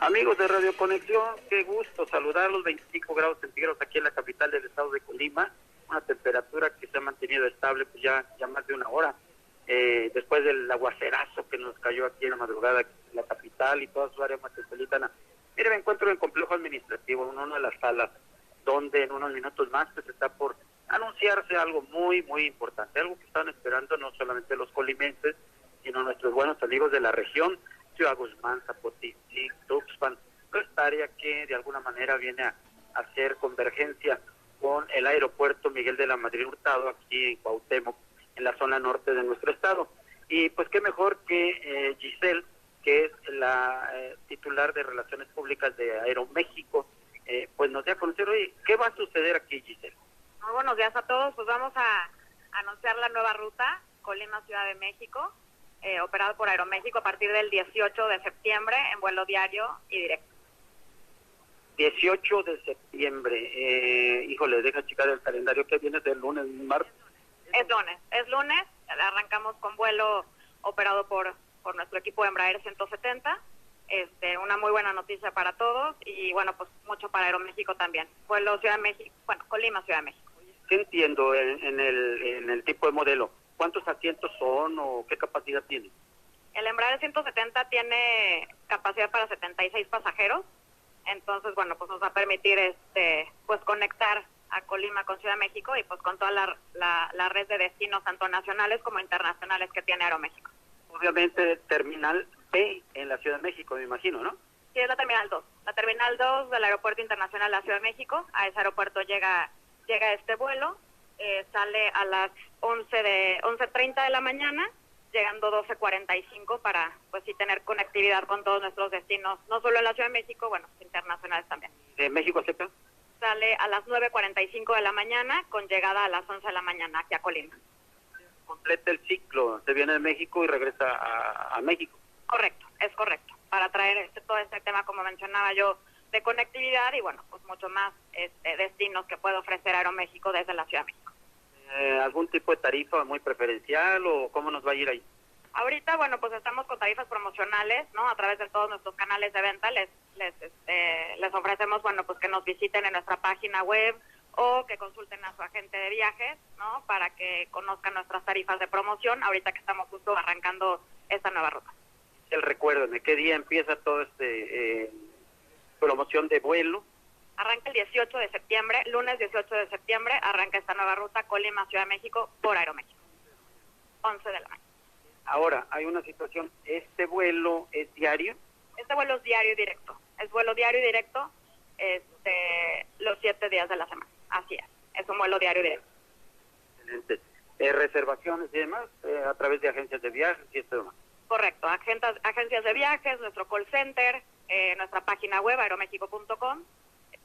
Amigos de Radio Conexión, qué gusto saludarlos, 25 grados centígrados aquí en la capital del estado de Colima, una temperatura que se ha mantenido estable pues ya, ya más de una hora, eh, después del aguacerazo que nos cayó aquí en la madrugada en la capital y toda su área metropolitana. Mire, me encuentro en el complejo administrativo, en una de las salas, donde en unos minutos más pues está por anunciarse algo muy, muy importante, algo que están esperando no solamente los colimenses, sino nuestros buenos amigos de la región, Ciudad Guzmán, Zapotitlán, Tuxpan, toda esta área que de alguna manera viene a hacer convergencia con el aeropuerto Miguel de la Madrid Hurtado aquí en Cuauhtémoc, en la zona norte de nuestro estado. Y pues qué mejor que eh, Giselle, que es la eh, titular de Relaciones Públicas de Aeroméxico, eh, pues nos dé a conocer hoy qué va a suceder aquí, Giselle. Muy buenos días a todos, pues vamos a anunciar la nueva ruta Colima Ciudad de México eh, operado por Aeroméxico a partir del 18 de septiembre en vuelo diario y directo. 18 de septiembre, eh, híjole, deja checar el calendario que viene del lunes, martes. Es lunes, es lunes, arrancamos con vuelo operado por, por nuestro equipo de Embraer 170, este, una muy buena noticia para todos y bueno, pues mucho para Aeroméxico también. Vuelo Ciudad de México, bueno, Colima, Ciudad de México. ¿Qué entiendo en, el, en el tipo de modelo? ¿Cuántos asientos son o qué capacidad tiene? El Embraer 170 tiene capacidad para 76 pasajeros, entonces bueno, pues nos va a permitir este pues conectar a Colima con Ciudad de México y pues con toda la, la, red de destinos tanto nacionales como internacionales que tiene Aeroméxico. Obviamente terminal B en la Ciudad de México, me imagino, ¿no? Sí, es la terminal 2. La terminal 2 del Aeropuerto Internacional de la Ciudad de México. A ese aeropuerto llega llega este vuelo eh, sale a las 11 de 11.30 de la mañana, llegando 12.45 para pues sí tener conectividad con todos nuestros destinos, no solo en la Ciudad de México, bueno, internacionales también. ¿De México acepta? Sale a las 9.45 de la mañana con llegada a las 11 de la mañana aquí a Colima. Completa el ciclo, se viene de México y regresa a, México. Correcto, es correcto. Para traer este, todo este tema, como mencionaba yo, de conectividad y bueno, pues mucho más este, destinos que puede ofrecer Aeroméxico desde la Ciudad de México. Eh, ¿Algún tipo de tarifa muy preferencial o cómo nos va a ir ahí? Ahorita, bueno, pues estamos con tarifas promocionales, ¿no? A través de todos nuestros canales de venta les les, este, les ofrecemos, bueno, pues que nos visiten en nuestra página web o que consulten a su agente de viajes, ¿no? Para que conozcan nuestras tarifas de promoción, ahorita que estamos justo arrancando esta nueva ruta. El recuerdo, qué día empieza todo este eh, promoción de vuelo? Arranca el 18 de septiembre, lunes 18 de septiembre, arranca esta nueva ruta Colima, Ciudad de México, por Aeroméxico. 11 de la mañana. Ahora, hay una situación, ¿este vuelo es diario? Este vuelo es diario y directo. Es vuelo diario y directo este, los siete días de la semana. Así es. Es un vuelo diario y directo. Excelente. Eh, reservaciones y demás eh, a través de agencias de viajes y esto demás. Correcto. agencias de viajes, nuestro call center, eh, nuestra página web aeroméxico.com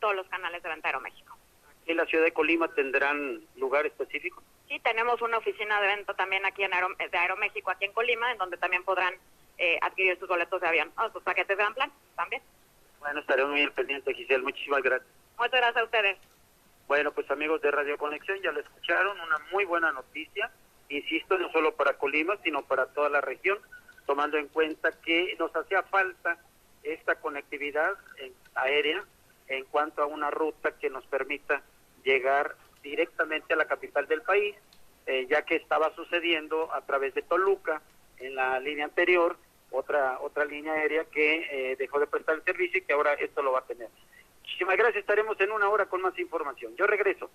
todos los canales de venta Aeroméxico. ¿En la ciudad de Colima tendrán lugar específico? Sí, tenemos una oficina de venta también aquí en Aero, de Aeroméxico, aquí en Colima, en donde también podrán eh, adquirir sus boletos de avión, o sus paquetes de plan también. Bueno, estaré muy pendiente, Giselle. Muchísimas gracias. Muchas gracias a ustedes. Bueno, pues amigos de Radio Conexión, ya lo escucharon, una muy buena noticia. Insisto, no solo para Colima, sino para toda la región, tomando en cuenta que nos hacía falta esta conectividad aérea en cuanto a una ruta que nos permita llegar directamente a la capital del país, eh, ya que estaba sucediendo a través de Toluca en la línea anterior, otra otra línea aérea que eh, dejó de prestar el servicio y que ahora esto lo va a tener. Muchísimas gracias, estaremos en una hora con más información. Yo regreso.